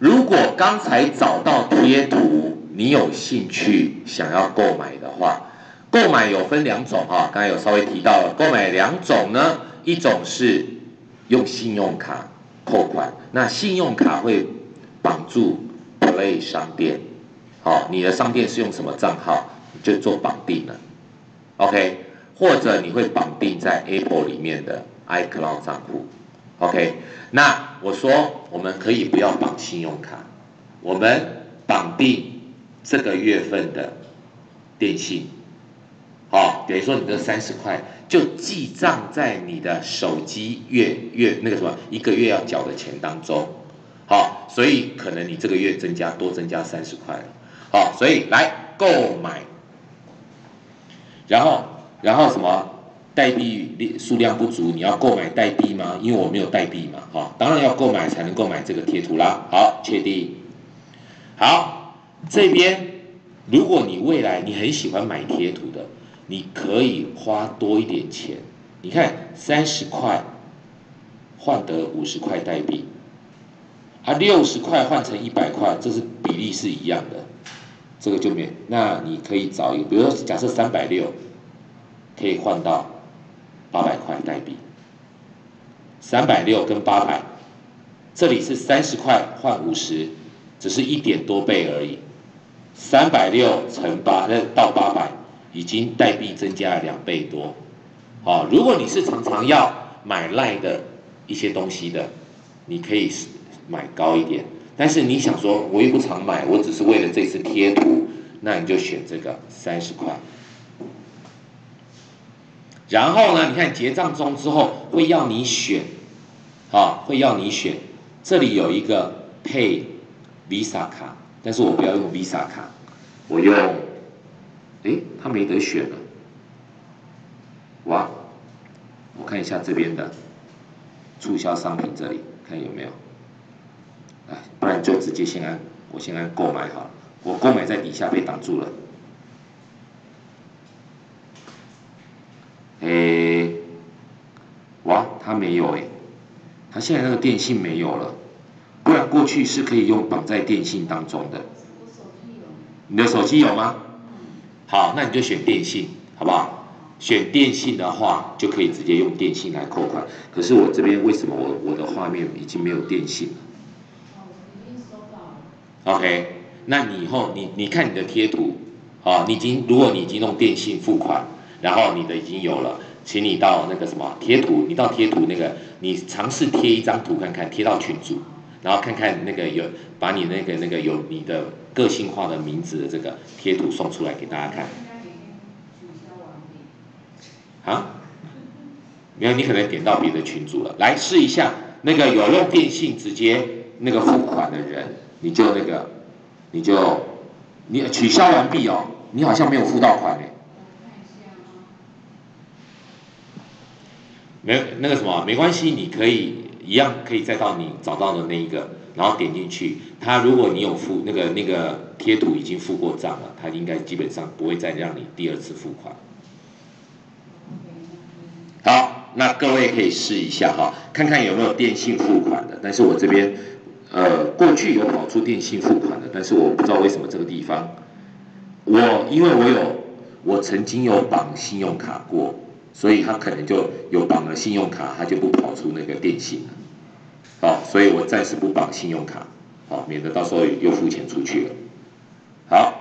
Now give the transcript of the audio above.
如果刚才找到贴图，你有兴趣想要购买的话，购买有分两种哈，刚才有稍微提到了，购买两种呢，一种是用信用卡扣款，那信用卡会绑住 Play 商店，好，你的商店是用什么账号，就做绑定了，OK，或者你会绑定在 Apple 里面的 iCloud 账户。，OK，那我说我们可以不要绑信用卡，我们绑定这个月份的电信。好，等于说你这三十块就记账在你的手机月月那个什么一个月要缴的钱当中，好，所以可能你这个月增加多增加三十块了，好，所以来购买，然后然后什么？代币数量不足，你要购买代币吗？因为我没有代币嘛，好，当然要购买才能购买这个贴图啦，好，确定，好，这边如果你未来你很喜欢买贴图的。你可以花多一点钱，你看三十块换得五十块代币，啊六十块换成一百块，这是比例是一样的，这个就没。那你可以找一个，比如说假设三百六可以换到八百块代币，三百六跟八百，这里是三十块换五十，只是一点多倍而已，三百六乘八那到八百。已经代币增加了两倍多，好，如果你是常常要买赖的一些东西的，你可以买高一点。但是你想说，我又不常买，我只是为了这次贴图，那你就选这个三十块。然后呢，你看结账中之后会要你选，啊，会要你选，这里有一个 Pay Visa 卡，但是我不要用 Visa 卡，我用。哎，他没得选了，哇！我看一下这边的促销商品，这里看有没有？哎，不然就直接先按，我先按购买好了。我购买在底下被挡住了。哎，哇，他没有哎，他现在那个电信没有了，不然过去是可以用绑在电信当中的。你的手机有吗？好，那你就选电信，好不好？选电信的话，就可以直接用电信来扣款。可是我这边为什么我我的画面已经没有电信了？OK，那你以后你你看你的贴图，啊，你已经如果你已经用电信付款，然后你的已经有了，请你到那个什么贴图，你到贴图那个，你尝试贴一张图看看，贴到群组，然后看看那个有把你那个那个有你的。个性化的名字的这个贴图送出来给大家看。啊？没有，你可能点到别的群组了。来试一下，那个有用电信直接那个付款的人，你就那个，你就你取消完毕哦。你好像没有付到款哎。没那个什么，没关系，你可以一样可以再到你找到的那一个。然后点进去，他如果你有付那个那个贴图已经付过账了，他应该基本上不会再让你第二次付款。好，那各位可以试一下哈，看看有没有电信付款的。但是我这边呃过去有跑出电信付款的，但是我不知道为什么这个地方，我因为我有我曾经有绑信用卡过，所以他可能就有绑了信用卡他就不跑出那个电信了。好所以我暂时不绑信用卡好免得到时候又付钱出去了。好。